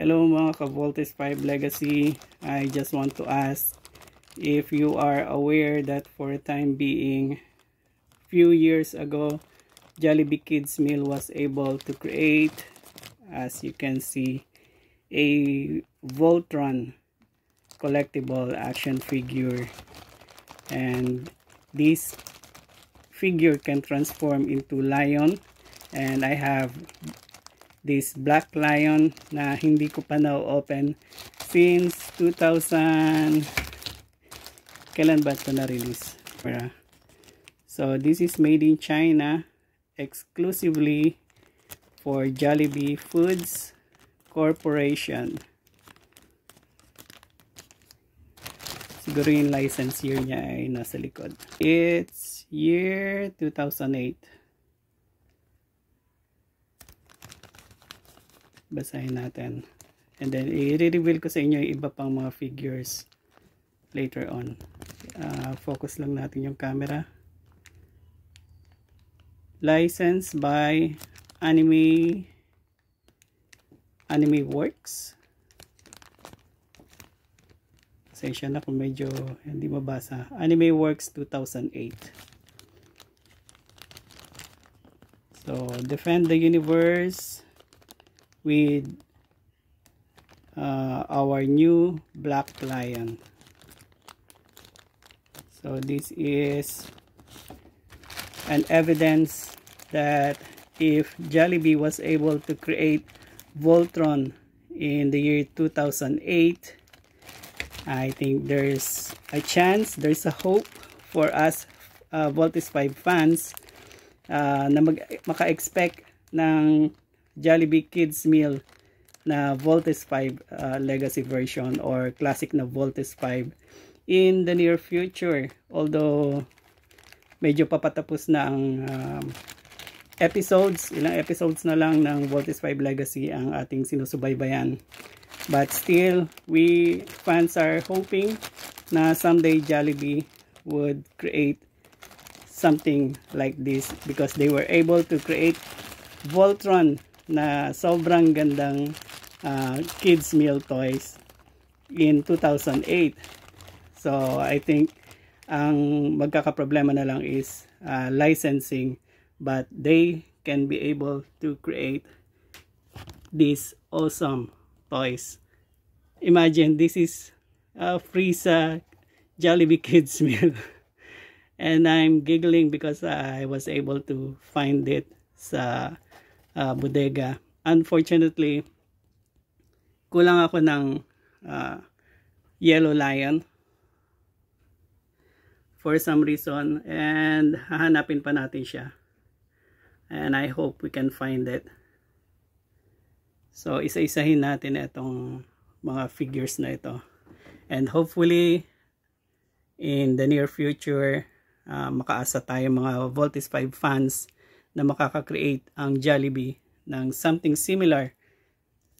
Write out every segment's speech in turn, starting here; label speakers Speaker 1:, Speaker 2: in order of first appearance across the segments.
Speaker 1: Hello mga ka-Voltes 5 Legacy. I just want to ask if you are aware that for a time being, few years ago, Jollibee Kids Meal was able to create, as you can see, a Voltron collectible action figure. And this figure can transform into lion. And I have this black lion na hindi ko pa na-open since 2000 kailan ba ito na-release? So this is made in China exclusively for Jollibee Foods Corporation. Siguro yung license year niya ay nasa likod. It's year 2008 basahin natin. And then i-reveal ko sa inyo yung iba pang mga figures later on. Uh, focus lang natin yung camera. Licensed by anime anime works. Pasensya na kung medyo hindi mabasa. Anime works 2008 so defend the universe with uh, our new black lion so this is an evidence that if Jollibee was able to create Voltron in the year 2008 I think there's a chance there's a hope for us uh, Voltes 5 fans uh, na mag maka-expect ng Jollibee Kids Meal na Voltes 5 uh, legacy version or classic na Voltes 5 in the near future. Although medyo papatapos na ang um, episodes, ilang episodes na lang ng Voltes 5 Legacy ang ating sinusubaybayan. But still, we fans are hoping na someday Jollibee would create something like this because they were able to create Voltron na sobrang gandang uh, kids meal toys in 2008 so I think ang magkakaproblema na lang is uh, licensing but they can be able to create these awesome toys. Imagine this is uh, free Jollibee Kids Meal. And I'm giggling because I was able to find it sa uh, bodega. Unfortunately, kulang ako ng uh, yellow lion for some reason and hahanapin pa natin siya. And I hope we can find it. So isa-isahin natin itong mga figures na ito. And hopefully in the near future uh, makaasa tayo mga Voltis 5 fans na makaka-create ang Jollibee ng something similar.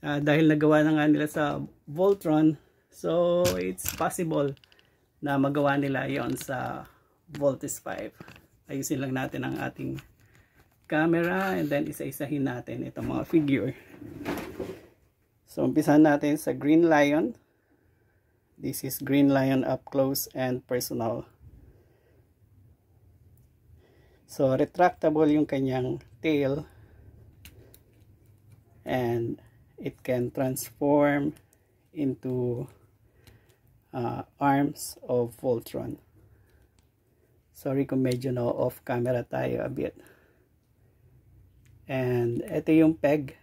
Speaker 1: Uh, dahil nagawa na nga nila sa Voltron so it's possible na magawa nila yon sa Voltis 5 ayusin lang natin ang ating camera and then isa-isahin natin itong mga figure. So umpisahan natin sa Green Lion. This is Green Lion up close and personal So, retractable yung kanyang tail and it can transform into uh, arms of Voltron. Sorry kung medyo na off camera tayo a bit. And ito yung peg.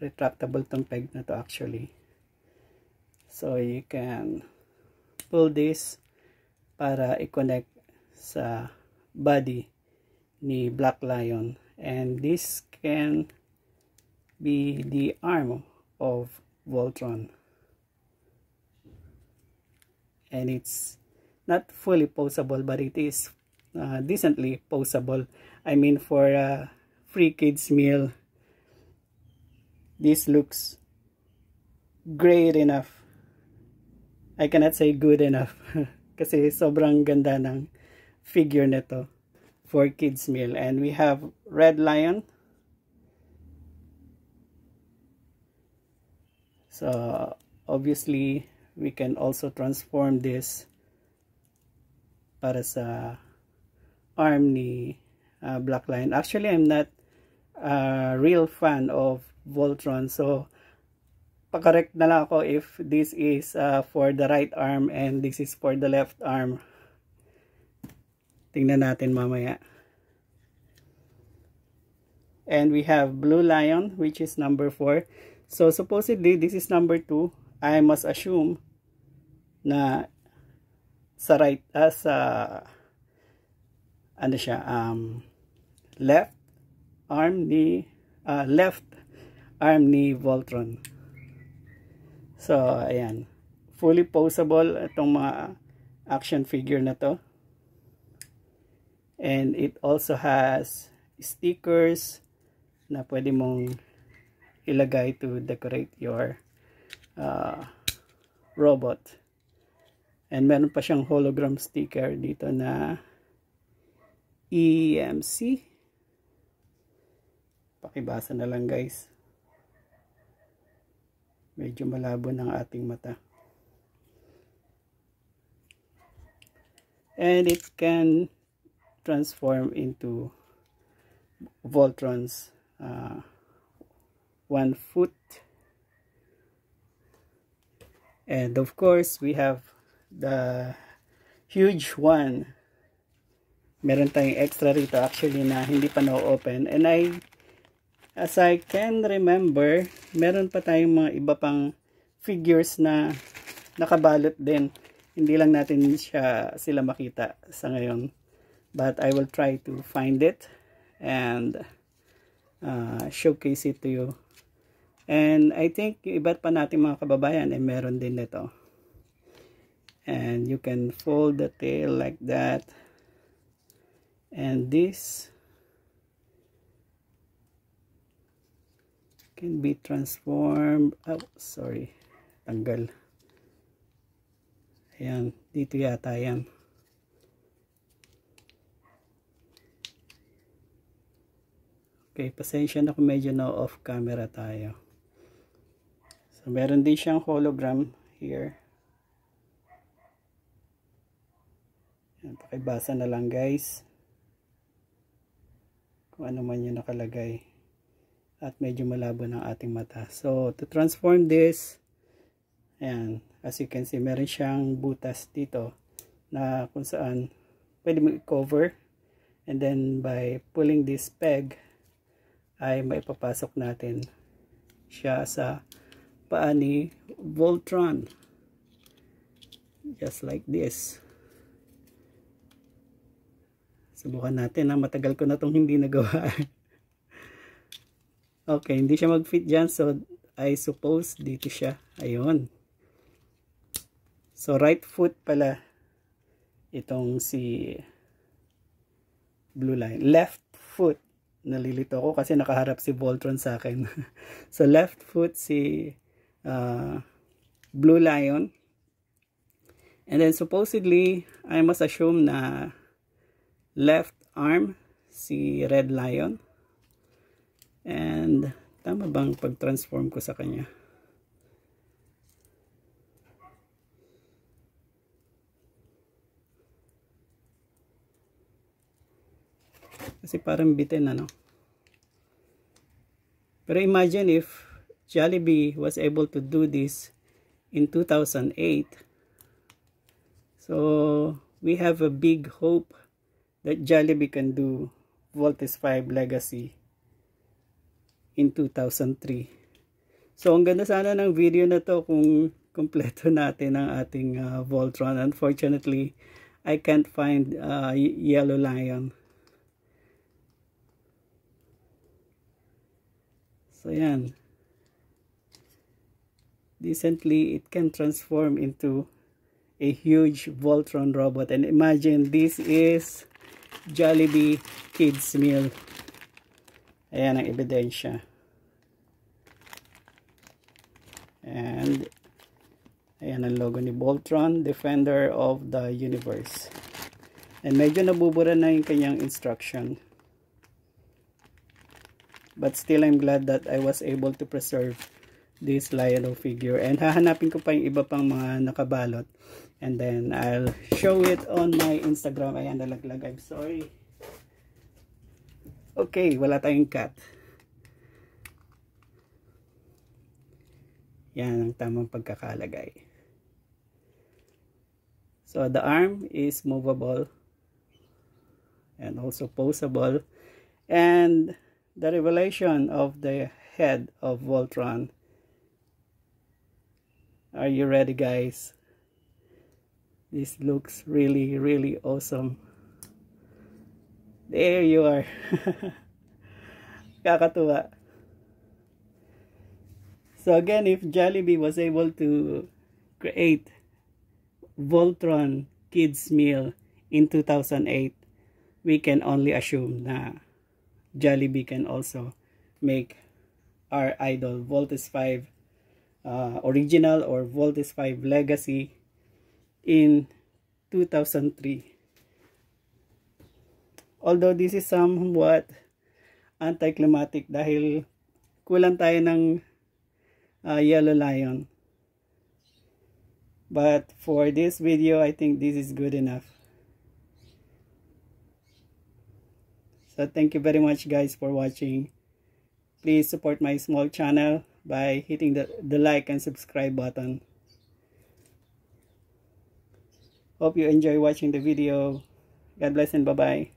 Speaker 1: Retractable tong peg na to actually. So you can pull this para i-connect sa body ni Black Lion. And this can be the arm of Voltron. And it's not fully posable but it is uh, decently posable. I mean for a free kids meal this looks great enough. I cannot say good enough kasi sobrang ganda ng figure nito for kids meal and we have red lion So obviously we can also transform this para sa arm ni uh, Black Lion. Actually, I'm not a real fan of Voltron. So, pakorek na lang ako if this is uh, for the right arm and this is for the left arm. Tingnan natin mamaya. And we have Blue Lion, which is number 4. So, supposedly, this is number 2. I must assume na sa right, uh, sa ano siya, um, left arm ni, uh, left arm ni Voltron. So, ayan. Fully posable itong mga action figure na to. And it also has stickers na pwede mong ilagay to decorate your uh, robot. And meron pa siyang hologram sticker dito na EMC. Pakibasa na lang guys. Medyo malabo ng ating mata. And it can transform into Voltron's uh, one foot. And of course, we have the huge one. Meron tayong extra rito actually na hindi pa na-open. And I as I can remember meron pa tayong mga iba pang figures na nakabalot din. Hindi lang natin siya sila makita sa ngayon but I will try to find it and uh, showcase it to you. And I think yung iba't pa natin mga kababayan eh meron din nito and you can fold the tail like that. And this can be transformed. Oh sorry. Tanggal. Ayan. Dito yata yan okay pasensya na kung medyo na off camera tayo. So meron din siyang hologram here. Yan pakibasa na lang guys. Kung ano man yung nakalagay. At medyo malabo ng ating mata. So to transform this ayan as you can see meron siyang butas dito na kung saan pwede mo i-cover and then by pulling this peg ay maipapasok natin siya sa paa ni Voltron just like this Subukan natin na matagal ko na itong hindi nagawa. okay, hindi siya mag-fit dyan. So, I suppose dito siya. Ayun. So, right foot pala itong si blue line. Left foot. Nalilito ko kasi nakaharap si Voltron sa akin. so, left foot si uh, blue lion. And then supposedly, I must assume na left arm si Red Lion. And tama bang pag-transform ko sa kanya? Kasi parang bitin ano. Pero imagine if Jollibee was able to do this in 2008. So we have a big hope that Jollibee can do Voltes 5 Legacy in 2003. So, ang ganda sana ng video na to kung kompleto natin ang ating uh, Voltron. Unfortunately, I can't find uh, Yellow Lion. So, yan. Decently, it can transform into a huge Voltron robot. And imagine, this is Jollibee Kids Meal. Ayan ang ebidensya. And ayan ang logo ni Voltron, Defender of the Universe. And medyo nabubura na yung kanyang instruction. But still I'm glad that I was able to preserve this Lionel figure. And hahanapin ko pa yung iba pang mga nakabalot. And then I'll show it on my Instagram. Ayan, nalaglag. I'm sorry. Okay, wala tayong cat. Yan ang tamang pagkakalagay. So the arm is movable and also posable. And the revelation of the head of Voltron. Are you ready guys? This looks really, really awesome. There you are. Kakatuwa. So again, if Jollibee was able to create Voltron Kids Meal in 2008, we can only assume na Jollibee can also make our idol Voltes 5 uh, original or Voltes 5 legacy in 2003. Although this is somewhat anticlimactic dahil kulang tayo ng uh, Yellow Lion. But for this video, I think this is good enough. So thank you very much guys for watching. Please support my small channel by hitting the, the like and subscribe button. Hope you enjoy watching the video. God bless and bye-bye.